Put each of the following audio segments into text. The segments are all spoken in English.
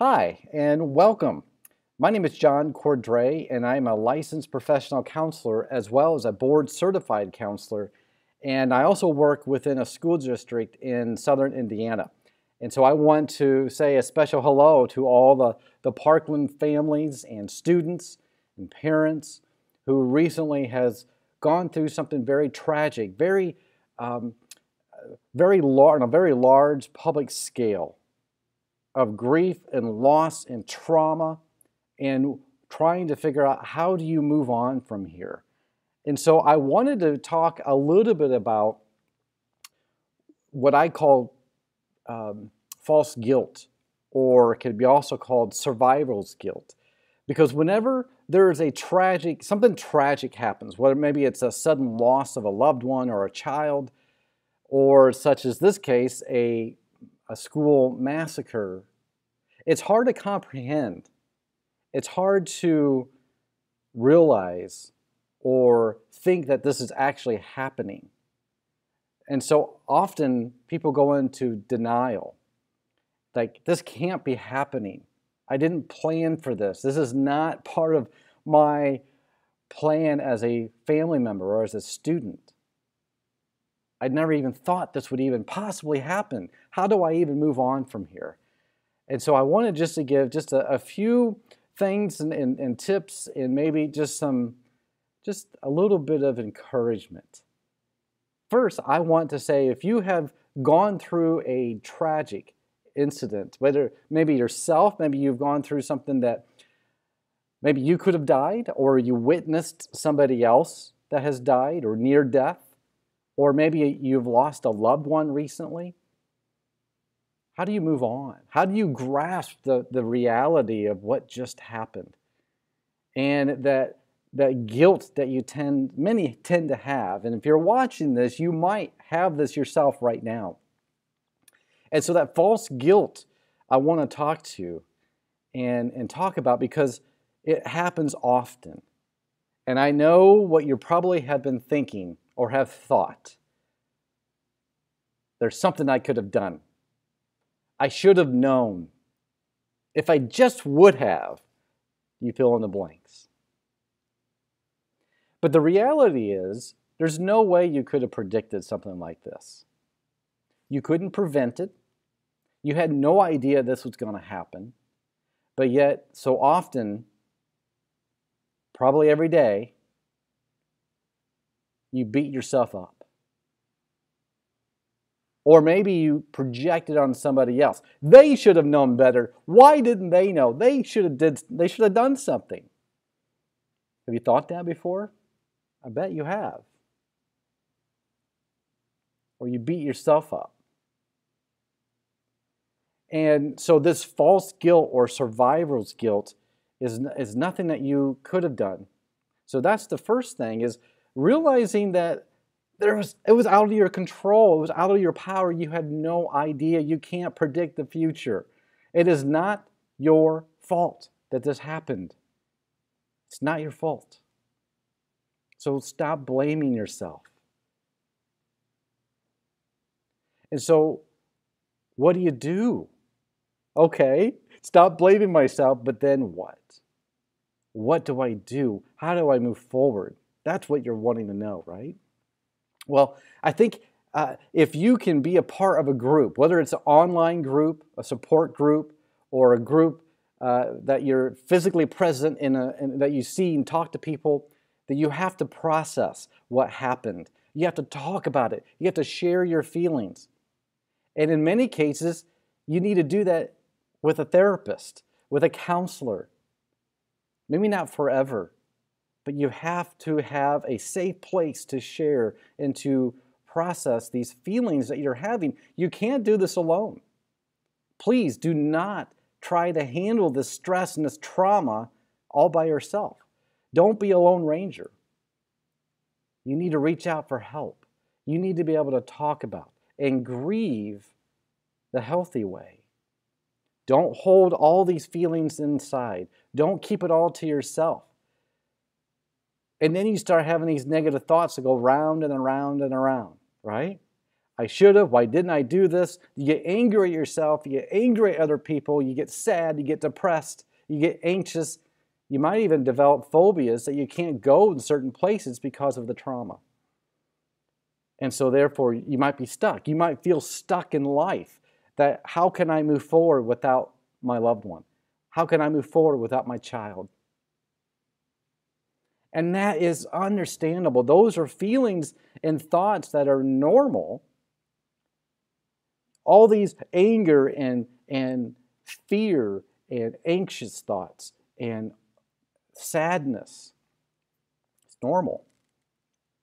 Hi, and welcome. My name is John Cordray, and I'm a licensed professional counselor as well as a board certified counselor. And I also work within a school district in southern Indiana. And so I want to say a special hello to all the, the Parkland families and students and parents who recently has gone through something very tragic, very, um, very large, on a very large public scale of grief and loss and trauma and trying to figure out how do you move on from here. And so I wanted to talk a little bit about what I call um, false guilt, or it could be also called survivor's guilt. Because whenever there is a tragic, something tragic happens, whether maybe it's a sudden loss of a loved one or a child, or such as this case, a a school massacre, it's hard to comprehend. It's hard to realize or think that this is actually happening. And so often people go into denial. Like, this can't be happening. I didn't plan for this. This is not part of my plan as a family member or as a student. I'd never even thought this would even possibly happen. How do I even move on from here? And so I wanted just to give just a, a few things and, and, and tips and maybe just some, just a little bit of encouragement. First, I want to say if you have gone through a tragic incident, whether maybe yourself, maybe you've gone through something that maybe you could have died, or you witnessed somebody else that has died or near death, or maybe you've lost a loved one recently. How do you move on? How do you grasp the, the reality of what just happened? And that, that guilt that you tend, many tend to have. And if you're watching this, you might have this yourself right now. And so that false guilt, I want to talk to and, and talk about because it happens often. And I know what you probably have been thinking or have thought. There's something I could have done. I should have known. If I just would have, you fill in the blanks. But the reality is, there's no way you could have predicted something like this. You couldn't prevent it. You had no idea this was going to happen. But yet, so often, probably every day, you beat yourself up. Or maybe you project it on somebody else. They should have known better. Why didn't they know? They should have did they should have done something. Have you thought that before? I bet you have. Or you beat yourself up. And so this false guilt or survivor's guilt is, is nothing that you could have done. So that's the first thing is realizing that there was, it was out of your control. It was out of your power. You had no idea. You can't predict the future. It is not your fault that this happened. It's not your fault. So stop blaming yourself. And so, what do you do? Okay, stop blaming myself, but then what? What do I do? How do I move forward? That's what you're wanting to know, right? Well, I think uh, if you can be a part of a group, whether it's an online group, a support group, or a group uh, that you're physically present in, a, in, that you see and talk to people, that you have to process what happened. You have to talk about it. You have to share your feelings. And in many cases, you need to do that with a therapist, with a counselor. Maybe not forever, but you have to have a safe place to share and to process these feelings that you're having. You can't do this alone. Please do not try to handle this stress and this trauma all by yourself. Don't be a lone ranger. You need to reach out for help. You need to be able to talk about and grieve the healthy way. Don't hold all these feelings inside. Don't keep it all to yourself. And then you start having these negative thoughts that go round and around and around, right? I should have. Why didn't I do this? You get angry at yourself. You get angry at other people. You get sad. You get depressed. You get anxious. You might even develop phobias that you can't go in certain places because of the trauma. And so, therefore, you might be stuck. You might feel stuck in life. That how can I move forward without my loved one? How can I move forward without my child? And that is understandable. Those are feelings and thoughts that are normal. All these anger and, and fear and anxious thoughts and sadness. It's normal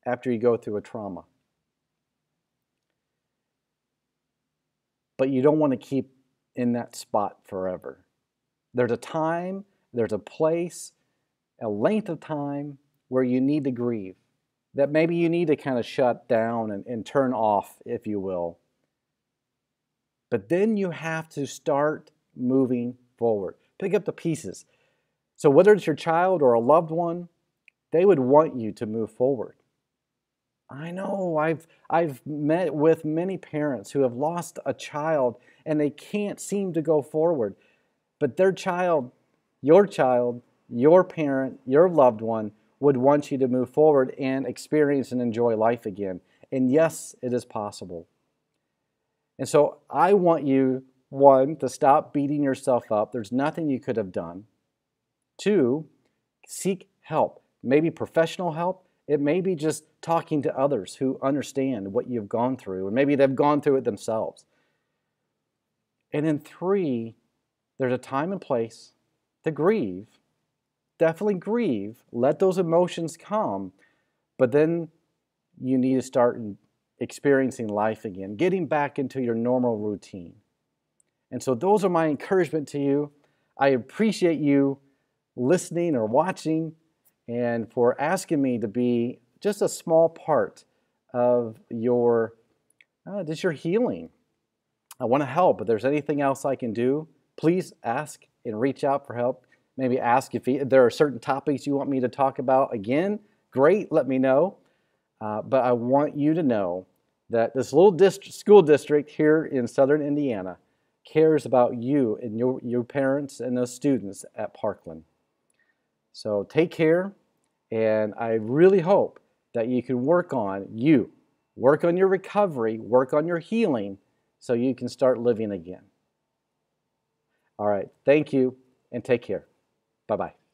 after you go through a trauma. But you don't want to keep in that spot forever. There's a time, there's a place, a length of time where you need to grieve. That maybe you need to kind of shut down and, and turn off, if you will. But then you have to start moving forward. Pick up the pieces. So, whether it's your child or a loved one, they would want you to move forward. I know I've, I've met with many parents who have lost a child and they can't seem to go forward. But their child, your child, your parent, your loved one would want you to move forward and experience and enjoy life again. And yes, it is possible. And so I want you, one, to stop beating yourself up. There's nothing you could have done. Two, seek help, maybe professional help. It may be just talking to others who understand what you've gone through, and maybe they've gone through it themselves. And then three, there's a time and place to grieve. Definitely grieve. Let those emotions come, but then you need to start experiencing life again, getting back into your normal routine. And so, those are my encouragement to you. I appreciate you listening or watching and for asking me to be just a small part of your uh, just your healing. I want to help. If there's anything else I can do, please ask and reach out for help. Maybe ask if there are certain topics you want me to talk about again. Great, let me know. Uh, but I want you to know that this little dist- school district here in southern Indiana cares about you and your, your parents and those students at Parkland. So take care, and I really hope that you can work on you, work on your recovery, work on your healing so you can start living again. All right, thank you, and take care. 拜拜。